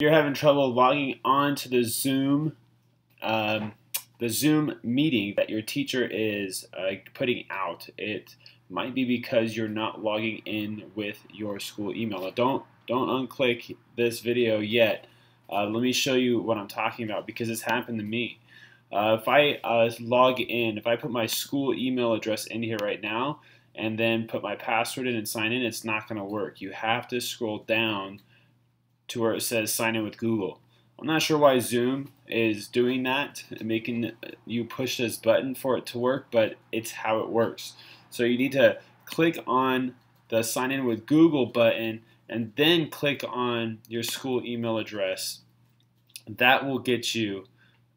you're having trouble logging on to the Zoom, um, the Zoom meeting that your teacher is uh, putting out, it might be because you're not logging in with your school email. Now don't don't unclick this video yet. Uh, let me show you what I'm talking about because it's happened to me. Uh, if I uh, log in, if I put my school email address in here right now and then put my password in and sign in, it's not going to work. You have to scroll down to where it says sign in with Google. I'm not sure why Zoom is doing that, making you push this button for it to work, but it's how it works. So you need to click on the sign in with Google button and then click on your school email address. That will get you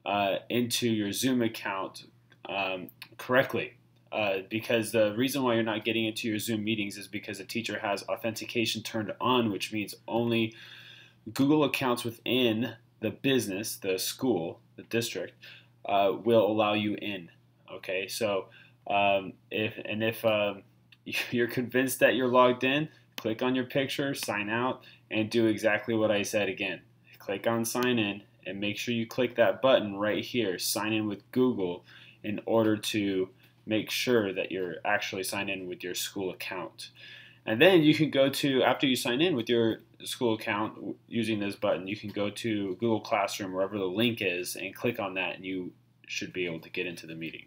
uh, into your Zoom account um, correctly. Uh, because the reason why you're not getting into your Zoom meetings is because the teacher has authentication turned on, which means only Google accounts within the business, the school, the district, uh, will allow you in. Okay, so um, if and if um, you're convinced that you're logged in, click on your picture, sign out, and do exactly what I said again. Click on sign in and make sure you click that button right here, sign in with Google, in order to make sure that you're actually signed in with your school account. And then you can go to, after you sign in with your school account using this button, you can go to Google Classroom, wherever the link is, and click on that, and you should be able to get into the meeting.